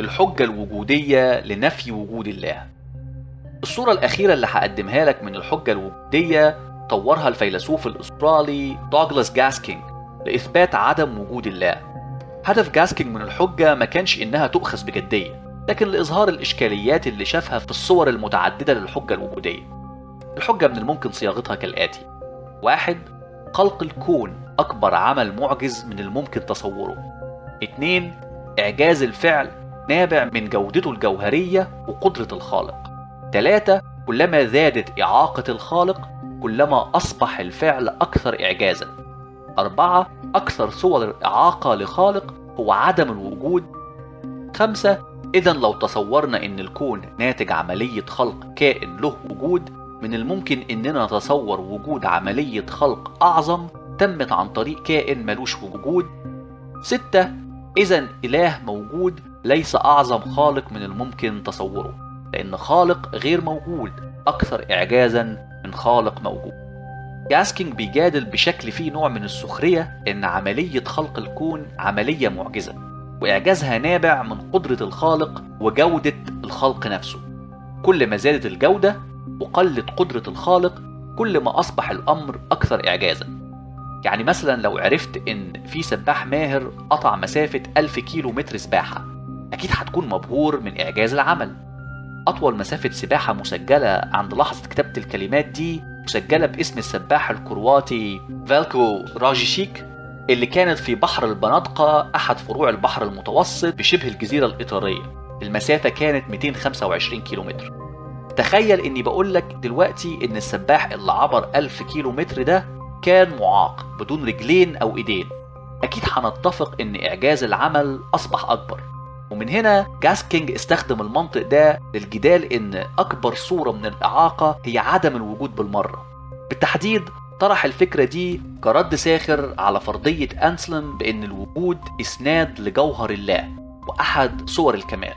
الحجة الوجودية لنفي وجود الله. الصورة الأخيرة اللي هقدمها لك من الحجة الوجودية طورها الفيلسوف الأسترالي دوغلاس جاسكينج لإثبات عدم وجود الله. هدف جاسكينج من الحجة ما كانش إنها تؤخذ بجدية لكن لإظهار الإشكاليات اللي شافها في الصور المتعددة للحجة الوجودية. الحجة من الممكن صياغتها كالآتي واحد خلق الكون أكبر عمل معجز من الممكن تصوره. اتنين إعجاز الفعل نابع من جودته الجوهرية وقدرة الخالق. تلاتة كلما زادت إعاقة الخالق كلما أصبح الفعل أكثر إعجازا. أربعة أكثر صور الإعاقة لخالق هو عدم الوجود. خمسة إذا لو تصورنا إن الكون ناتج عملية خلق كائن له وجود من الممكن إننا نتصور وجود عملية خلق أعظم تمت عن طريق كائن ملوش وجود. ستة إذا إله موجود ليس أعظم خالق من الممكن تصوره لأن خالق غير موجود أكثر إعجازا من خالق موجود. جاسكينج بيجادل بشكل فيه نوع من السخرية إن عملية خلق الكون عملية معجزة وإعجازها نابع من قدرة الخالق وجودة الخلق نفسه. كل ما زادت الجودة وقلت قدرة الخالق كل ما أصبح الأمر أكثر إعجازا. يعني مثلا لو عرفت إن في سباح ماهر قطع مسافة ألف كيلو متر سباحة أكيد هتكون مبهور من إعجاز العمل. أطول مسافة سباحة مسجلة عند لحظة كتابة الكلمات دي مسجلة باسم السباح الكرواتي فالكو راجيشيك اللي كانت في بحر البناطقة أحد فروع البحر المتوسط بشبه الجزيرة الإيطالية المسافة كانت 225 كيلومتر. تخيل إني بقول لك دلوقتي إن السباح اللي عبر 1000 كيلو متر ده كان معاق بدون رجلين أو إيدين. أكيد هنتفق إن إعجاز العمل أصبح أكبر. ومن هنا جاسكينج استخدم المنطق ده للجدال إن أكبر صورة من الإعاقة هي عدم الوجود بالمرة. بالتحديد طرح الفكرة دي كرد ساخر على فرضية أنسلم بأن الوجود إسناد لجوهر الله وأحد صور الكمال.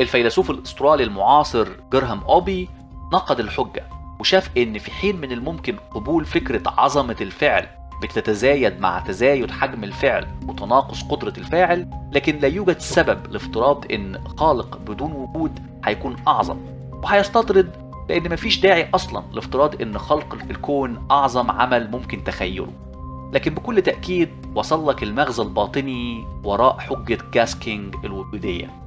الفيلسوف الأسترالي المعاصر جرهام أوبي نقد الحجة وشاف إن في حين من الممكن قبول فكرة عظمة الفعل بتتزايد مع تزايد حجم الفعل وتناقص قدرة الفاعل لكن لا يوجد سبب لافتراض إن خالق بدون وجود هيكون أعظم. وهيستطرد لأن مفيش داعي أصلا لافتراض إن خلق الكون أعظم عمل ممكن تخيله. لكن بكل تأكيد وصل لك المغزى الباطني وراء حجة جاسكينج الوجودية.